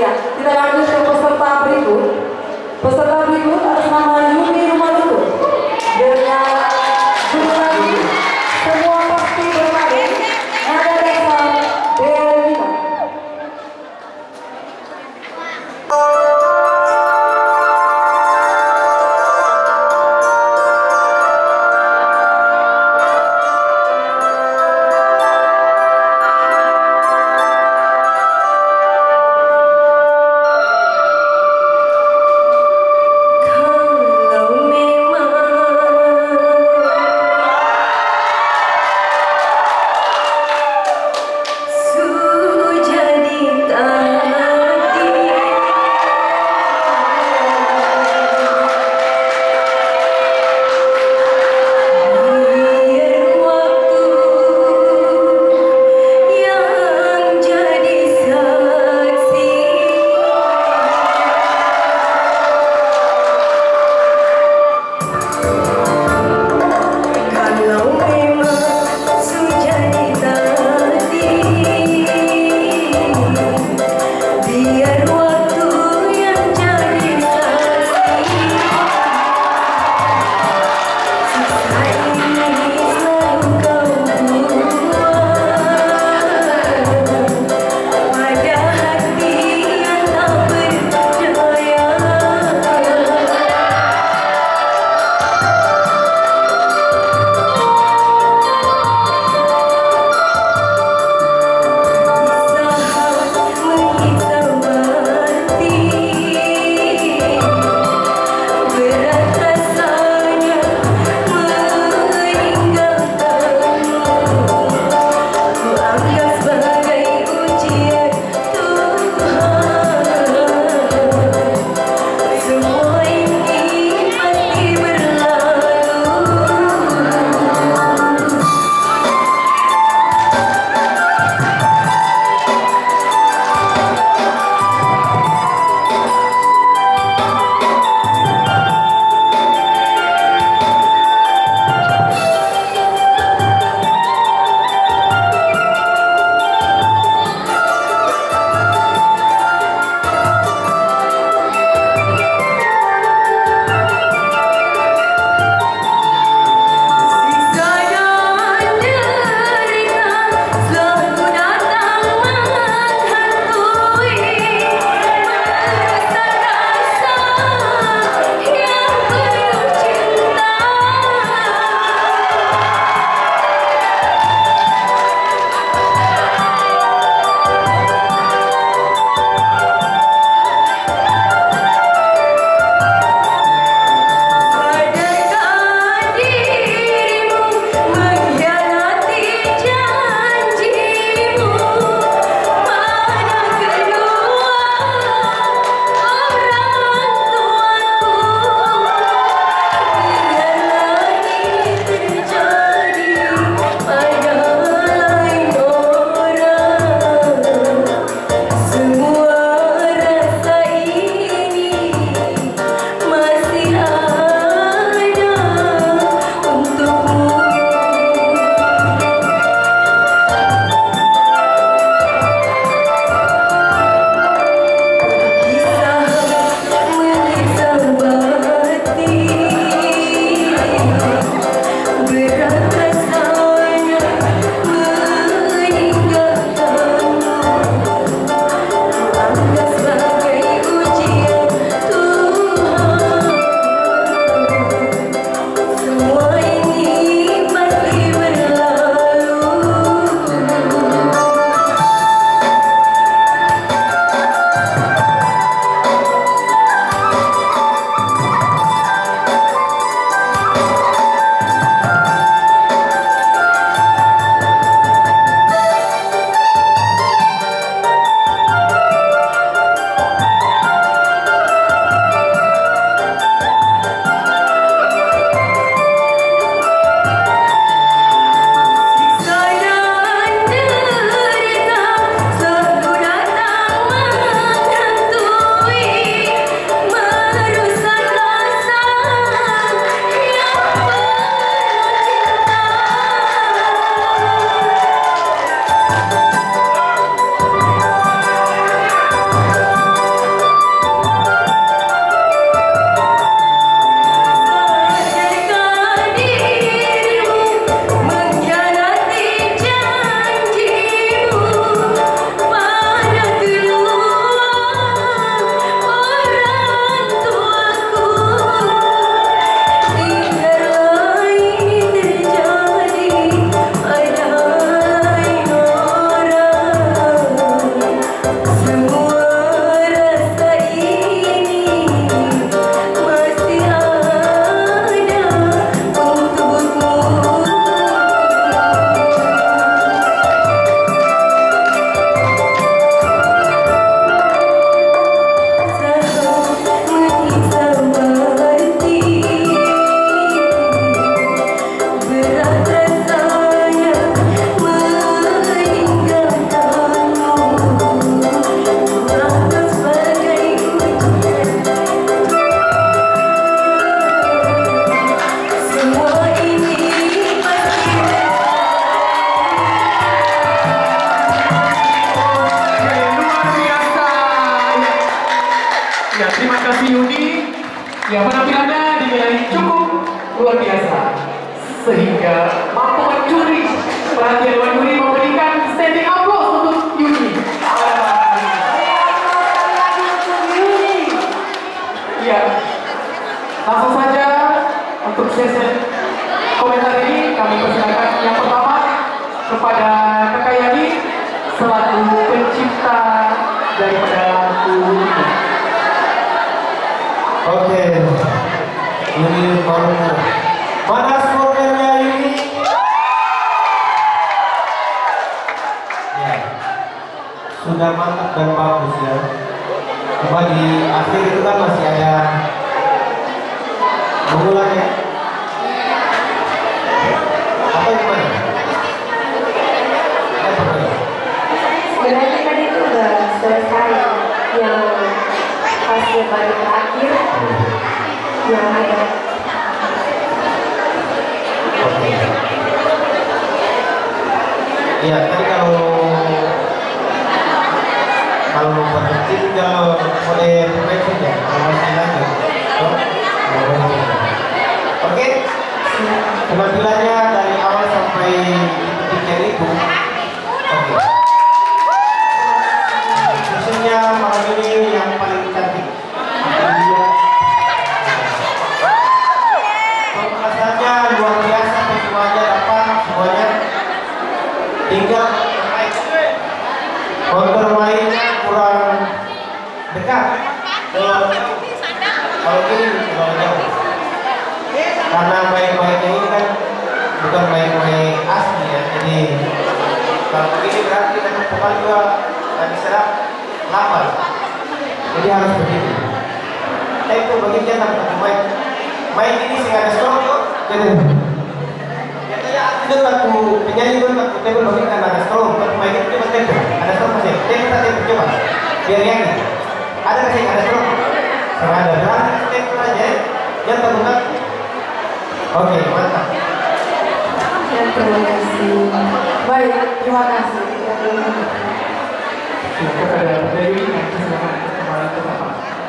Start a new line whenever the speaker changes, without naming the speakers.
Ya, kita lanjut ke peserta berikut. Peserta berikut atas nama
biasa. Sehingga mampu mencuri perhatian Dewan Juri memberikan standing applause untuk
Yuni.
Iya. Langsung saja untuk sesi komentar ini kami persilakan yang pertama kepada Kakak Yani selaku pencipta daripada lagu.
Oke. Ini baru. Mana ini? Ya. Sudah mantap dan bagus ya. Cuma di akhir itu kan masih ada mengulang ya. Gimana? Apa ya?
Sebenarnya tadi itu udah selesai yang hasil baru terakhir yang ada
Oke. Iya, tadi kalau kalau berhenti kalau boleh perfection ya, kalau masih. Oh, boleh. Oke, penampilannya dari awal sampai titiknya itu. Kalau kalau ini. Karena main-mainnya ini kan bukan main-main asli ya, jadi kalau begini berarti kita kepala juga nggak bisa lapar. Jadi harus begitu. Tapi itu bagi jangan main main ini sih ada skor kok biasanya aku aku penyanyi gue aku table bagi kan ada skor main itu table ada skor masih table table coba biar yang ada kasih ada skor sama ada berarti table aja ya terbuka oke mantap
terima kasih.
Baik, terima kasih.
Silakan kembali ke Bapak.